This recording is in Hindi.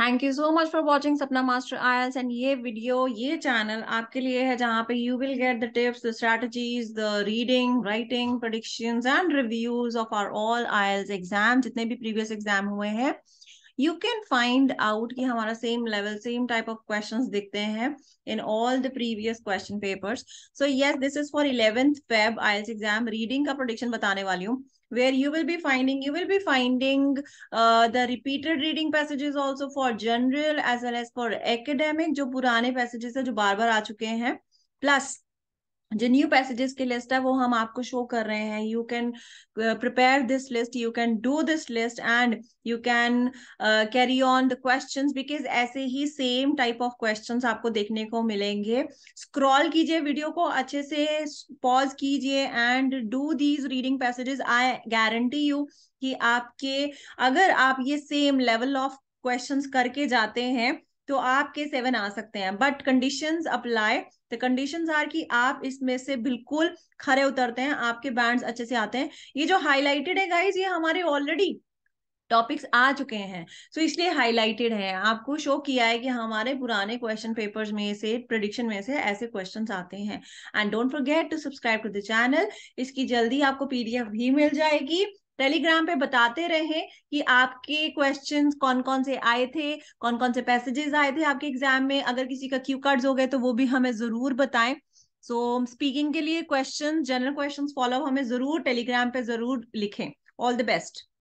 Thank you so much for watching Sapna master IELTS and ये वीडियो ये चैनल आपके लिए है जहाँ पे you will get the tips the strategies the reading writing prediction and reviews of our all IELTS exam जितने भी प्रीवियस एग्ज़ाम हुए हैं। यू कैन फाइंड आउट कि हमारा same level same type of questions दिखते हैं in all the previous question papers so yes this is for eleventh Feb IELTS exam reading का प्रोडिक्शन बताने वाली हूँ where you will be finding you will be finding uh, the repeated reading passages also for general as well as for academic जो पुराने passages है जो बार बार आ चुके हैं plus जो न्यू पैसेजेस की लिस्ट है, वो हम आपको शो कर रहे हैं। You can prepare this list you can do this list and you can carry on the questions because ऐसे ही सेम टाइप ऑफ़ क्वेश्चंस आपको देखने को मिलेंगे। स्क्रॉल कीजिए वीडियो को, अच्छे से पॉज कीजिए and do these reading passages I guarantee you कि आपके, अगर आप ये सेम लेवल ऑफ़ क्वेश्चंस करके जाते हैं तो आपके सेवन आ सकते हैं। But conditions apply the conditions are कि आप इसमें से बिल्कुल खरे उतरते हैं, आपके बैंड्स अच्छे से आते हैं। ये जो हाईलाइटेड है गाइज़ ये हमारे ऑलरेडी टॉपिक्स आ चुके हैं। सो so इसलिए हाईलाइटेड है। आपको शो किया है कि हमारे पुराने क्वेश्चन पेपर्स में से प्रिडिक्शन में से ऐसे क्वेश्चंस आते हैं। And don't forget to subscribe to the channel इसकी जल्दी आपको पीडीएफ भी मिल जाएगी। टेलीग्राम पे बताते रहे कि आपके क्वेश्चन कौन कौन से आए थे कौन कौन से पैसेजेस आए थे आपके एग्ज़ाम में। अगर किसी का क्यू कार्ड हो गए तो वो भी हमें ज़रूर बताएँ। सो so, स्पीकिंग के लिए क्वेश्चन जनरल क्वेश्चन फॉलो हमें ज़रूर टेलीग्राम पे ज़रूर लिखें। All the best